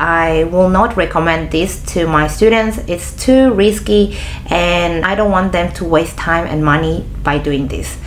I will not recommend this to my students. It's too risky and I don't want them to waste time and money by doing this.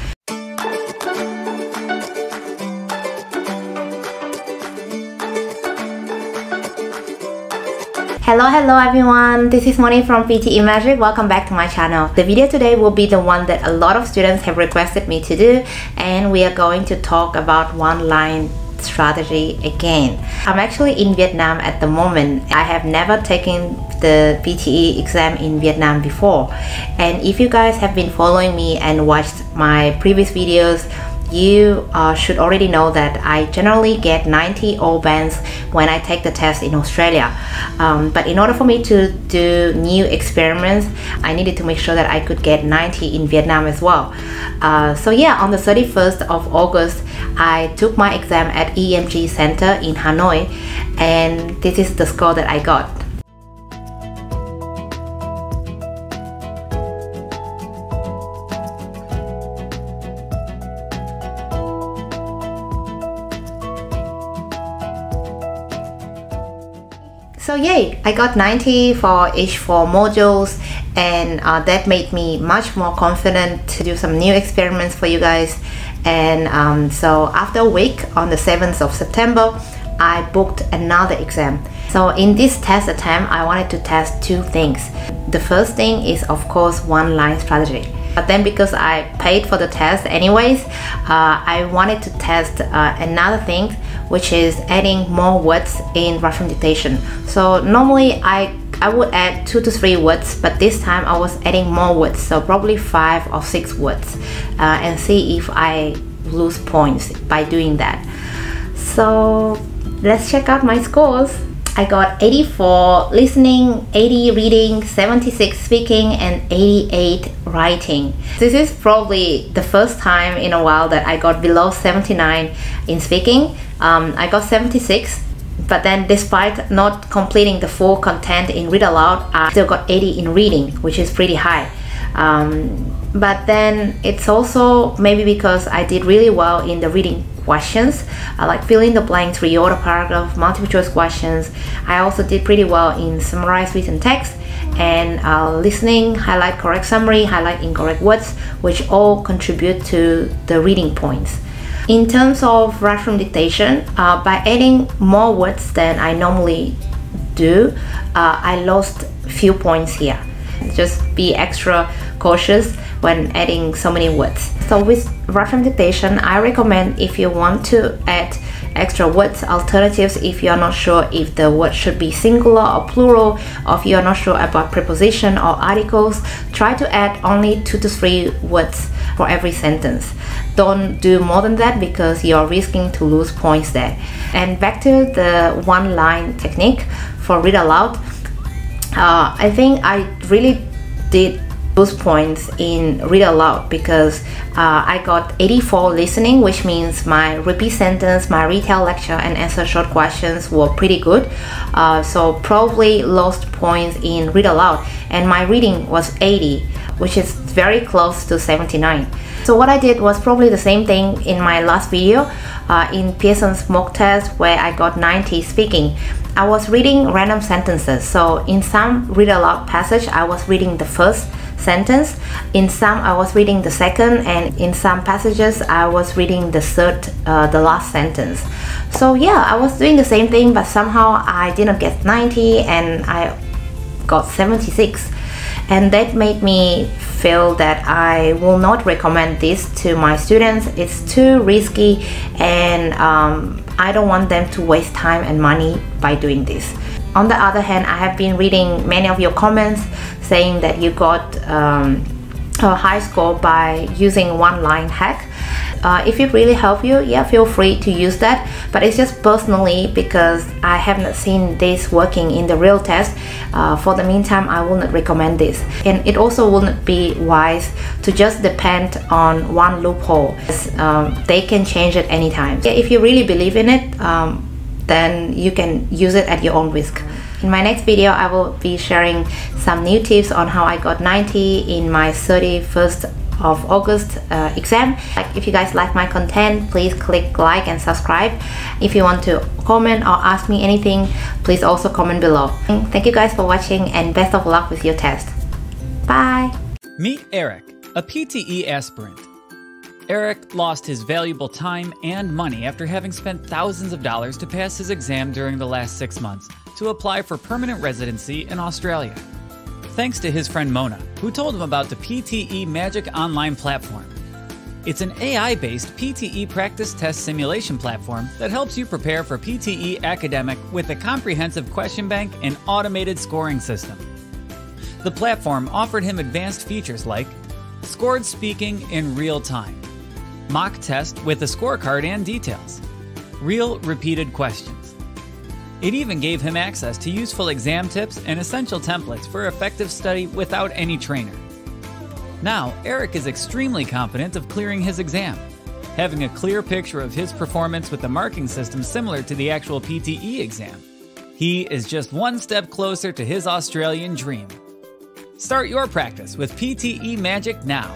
Hello, hello everyone. This is Moni from PTE Magic. Welcome back to my channel. The video today will be the one that a lot of students have requested me to do and we are going to talk about one line strategy again. I'm actually in Vietnam at the moment. I have never taken the PTE exam in Vietnam before. And if you guys have been following me and watched my previous videos, you uh, should already know that I generally get 90 all bands when I take the test in Australia. Um, but in order for me to do new experiments, I needed to make sure that I could get 90 in Vietnam as well. Uh, so yeah, on the 31st of August, I took my exam at EMG Center in Hanoi and this is the score that I got. So yay, I got 90 for each four modules and uh, that made me much more confident to do some new experiments for you guys. And um, so after a week on the 7th of September, I booked another exam. So in this test attempt, I wanted to test two things. The first thing is of course one line strategy. But then because I paid for the test anyways, uh, I wanted to test uh, another thing which is adding more words in Write from dictation. So normally I I would add two to three words, but this time I was adding more words, so probably five or six words, uh, and see if I lose points by doing that. So let's check out my scores. I got 84 listening, 80 reading, 76 speaking, and 88 writing. This is probably the first time in a while that I got below 79 in speaking. Um, I got 76, but then despite not completing the full content in read aloud, I still got 80 in reading, which is pretty high. Um, but then it's also maybe because I did really well in the reading questions I like fill in the blanks reorder paragraph multiple choice questions. I also did pretty well in summarize written text and uh, listening highlight correct summary highlight incorrect words which all contribute to the reading points. In terms of Write from dictation uh, by adding more words than I normally do uh, I lost few points here just be extra cautious when adding so many words. So with Write from dictation, I recommend if you want to add extra words alternatives if you are not sure if the word should be singular or plural or if you are not sure about preposition or articles try to add only two to three words for every sentence. Don't do more than that because you're risking to lose points there. And back to the one line technique for read aloud uh, I think I really did those points in read aloud because uh, I got 84 listening which means my repeat sentence, my retell lecture and answer short questions were pretty good. Uh, so probably lost points in read aloud. And my reading was 80 which is very close to 79 so what I did was probably the same thing in my last video uh, in Pearson's mock test where I got 90 speaking I was reading random sentences so in some read aloud passage I was reading the first sentence. In some, I was reading the second, and in some passages, I was reading the third, uh, the last sentence. So yeah, I was doing the same thing, but somehow I didn't get 90 and I got 76. And that made me feel that I will not recommend this to my students. It's too risky and um, I don't want them to waste time and money by doing this. On the other hand, I have been reading many of your comments saying that you got um, a high score by using one line hack. Uh, if it really helped you, yeah, feel free to use that. But it's just personally because I haven't seen this working in the real test. Uh, for the meantime, I will not recommend this. And it also wouldn't be wise to just depend on one loophole. Um, they can change it anytime. Yeah, if you really believe in it, um, then you can use it at your own risk. In my next video, I will be sharing some new tips on how I got 90 in my 31st of August uh, exam. Like if you guys like my content, please click like and subscribe. If you want to comment or ask me anything, please also comment below. Thank you guys for watching and best of luck with your test. Bye! Meet Eric, a PTE aspirant. Eric lost his valuable time and money after having spent thousands of dollars to pass his exam during the last six months to apply for permanent residency in Australia. Thanks to his friend Mona, who told him about the PTE Magic Online platform. It's an AI based PTE practice test simulation platform that helps you prepare for PTE academic with a comprehensive question bank and automated scoring system. The platform offered him advanced features like scored speaking in real time, mock test with a scorecard and details, real repeated questions. It even gave him access to useful exam tips and essential templates for effective study without any trainer. Now, Eric is extremely confident of clearing his exam, having a clear picture of his performance with a marking system similar to the actual PTE exam. He is just one step closer to his Australian dream. Start your practice with PTE Magic now.